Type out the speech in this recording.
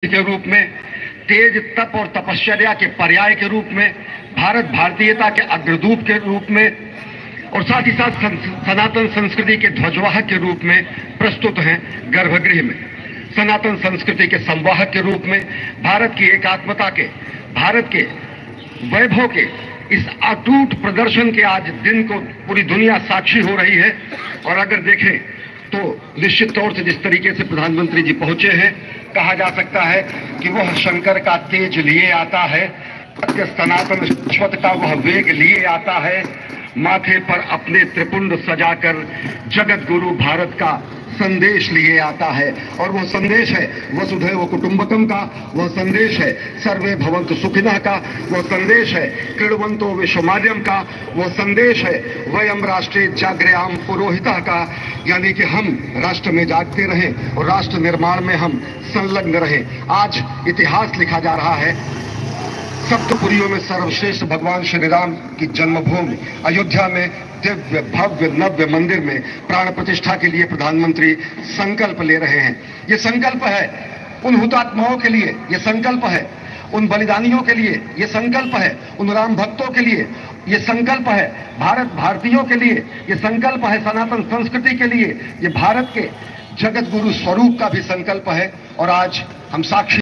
के रूप में, तेज तप और तपश्चर्या के पर्याय के रूप में, भारत भारतीयता के अग्रदूत के रूप में, और साथ ही साथ सनातन संस्कृति के ध्वजवाहक के रूप में प्रस्तुत हैं गर्भगृह में। सनातन संस्कृति के संवाहक के रूप में, भारत की एकात्मता के, भारत के वैभव के, इस अटूट प्रदर्शन के आज दिन को पूरी दुनिया साक्षी हो रही है। और अगर देखें तो निश्चित तौर से जिस तरीके से प्रधानमंत्री जी पहुँचे हैं कहा जा सकता है कि वह शंकर का तेज लिए आता है सनातन स्वत का वह वेग लिए आता है, माथे पर अपने त्रिपुंड सजाकर जगत गुरु भारत का संदेश लिए आता है। और वह संदेश है, वसुधैव कुटुंबकम का वह संदेश है, सर्वे भवंत सुखिना का वह संदेश है क्रीड़वंतो विश्वमार्यम का वह संदेश है वयम राष्ट्रीय जागृयाम पुरोहिता का, यानी कि हम राष्ट्र में जागते रहें और राष्ट्र निर्माण में हम संलग्न रहें। आज इतिहास लिखा जा रहा है सप्तपुरियों में सर्वश्रेष्ठ भगवान श्री राम की जन्मभूमि, अयोध्या में दिव्य, भव्य, नव्य मंदिर में प्राण प्रतिष्ठा के लिए प्रधानमंत्री संकल्प ले रहे हैं। ये संकल्प है उन हुतात्माओं के लिए, ये संकल्प है उन बलिदानियों के लिए, ये संकल्प है उन राम भक्तों के लिए, ये संकल्प है भारत भारतीयों के लिए, ये संकल्प है सनातन संस्कृति के लिए, ये भारत के जगत गुरु स्वरूप का भी संकल्प है और आज हम साक्षी